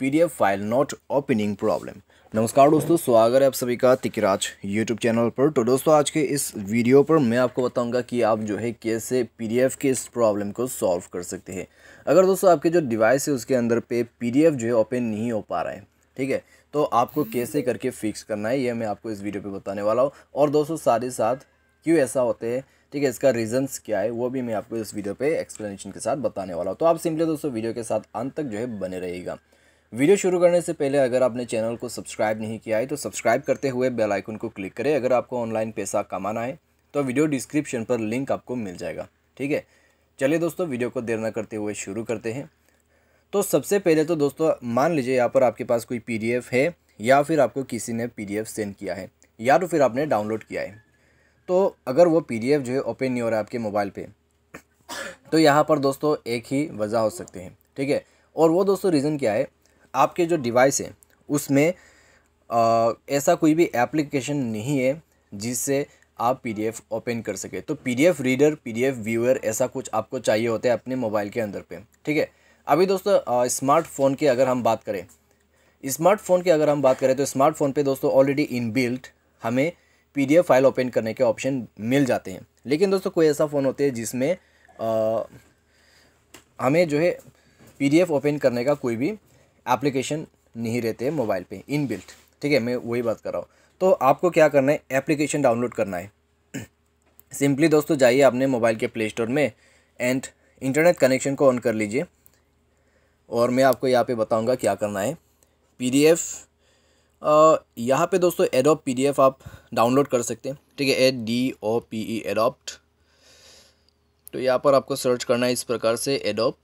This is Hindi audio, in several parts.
PDF file not opening problem. नमस्कार दोस्तों, स्वागत है आप सभी का तिकराज यूट्यूब चैनल पर। तो दोस्तों, आज के इस वीडियो पर मैं आपको बताऊँगा कि आप जो है कैसे पीडीएफ के इस प्रॉब्लम को सॉल्व कर सकते हैं। अगर दोस्तों आपके जो डिवाइस है उसके अंदर पे पीडीएफ जो है ओपन नहीं हो पा रहा है, ठीक है तो आपको कैसे करके फिक्स करना है ये मैं आपको इस वीडियो पर बताने वाला हूँ। और दोस्तों, साथ ही साथ क्यों ऐसा होते हैं, ठीक है, इसका रीजंस क्या है, वो भी मैं आपको इस वीडियो पे एक्सप्लेनेशन के साथ बताने वाला हूँ। तो आप सिंपली दोस्तों वीडियो के साथ अंत तक जो है बने रहेगा वीडियो शुरू करने से पहले अगर आपने चैनल को सब्सक्राइब नहीं किया है तो सब्सक्राइब करते हुए बेल आइकन को क्लिक करें। अगर आपको ऑनलाइन पैसा कमाना है तो वीडियो डिस्क्रिप्शन पर लिंक आपको मिल जाएगा। ठीक है? चलिए दोस्तों, वीडियो को देर न करते हुए शुरू करते हैं। तो सबसे पहले तो दोस्तों, मान लीजिए यहाँ पर आपके पास कोई पीडीएफ है, या फिर आपको किसी ने पीडीएफ सेंड किया है, या तो फिर आपने डाउनलोड किया है। तो अगर वो पीडीएफ जो है ओपन नहीं हो रहा है आपके मोबाइल पर तो यहाँ पर दोस्तों एक ही वजह हो सकते हैं। ठीक है? और वो दोस्तों रीज़न क्या है? आपके जो डिवाइस है उसमें ऐसा कोई भी एप्लीकेशन नहीं है जिससे आप पीडीएफ ओपन कर सके। तो पीडीएफ रीडर पीडीएफ व्यूअर ऐसा कुछ आपको चाहिए होता है अपने मोबाइल के अंदर पे ठीक है? अभी दोस्तों स्मार्टफ़ोन की अगर हम बात करें स्मार्टफ़ोन की अगर हम बात करें तो स्मार्टफ़ोन पे दोस्तों ऑलरेडी इनबिल्ट हमें पीडीएफ फ़ाइल ओपन करने के ऑप्शन मिल जाते हैं। लेकिन दोस्तों कोई ऐसा फ़ोन होते हैं जिसमें आ, हमें जो है पीडीएफ ओपन करने का कोई भी एप्लीकेशन नहीं रहते हैं मोबाइल पे इनबिल्ट ठीक है, मैं वही बात कर रहा हूँ। तो आपको क्या करना है? एप्लीकेशन डाउनलोड करना है। सिंपली दोस्तों, जाइए अपने मोबाइल के प्ले स्टोर में एंड इंटरनेट कनेक्शन को ऑन कर लीजिए। और मैं आपको यहाँ पे बताऊँगा क्या करना है। पी डी एफ़ यहाँ पे दोस्तों एडोप पीडीएफ आप डाउनलोड कर सकते हैं। ठीक है A D O P E adopt तो यहाँ पर आपको सर्च करना है इस प्रकार से एडोप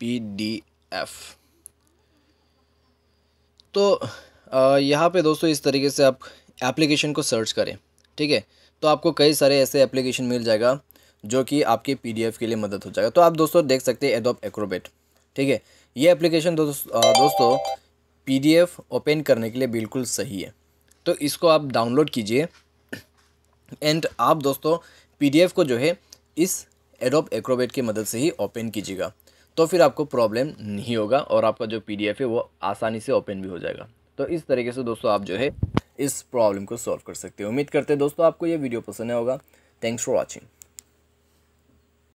पी डी एफ़ तो यहाँ पे दोस्तों इस तरीके से आप एप्लीकेशन को सर्च करें, ठीक है? तो आपको कई सारे ऐसे एप्लीकेशन मिल जाएगा जो कि आपके पीडीएफ के लिए मदद हो जाएगा। तो आप दोस्तों देख सकते हैं एडोप एक्रोबेट ठीक है? ये एप्लीकेशन दोस्तों पीडीएफ ओपन करने के लिए बिल्कुल सही है। तो इसको आप डाउनलोड कीजिए एंड आप दोस्तों पीडीएफ को जो है इस एडोप एक्रोबेट की मदद से ही ओपन कीजिएगा। तो फिर आपको प्रॉब्लम नहीं होगा और आपका जो पीडीएफ है वो आसानी से ओपन भी हो जाएगा। तो इस तरीके से दोस्तों आप जो है इस प्रॉब्लम को सॉल्व कर सकते हैं। उम्मीद करते हैं दोस्तों आपको ये वीडियो पसंद होगा। Thanks for watching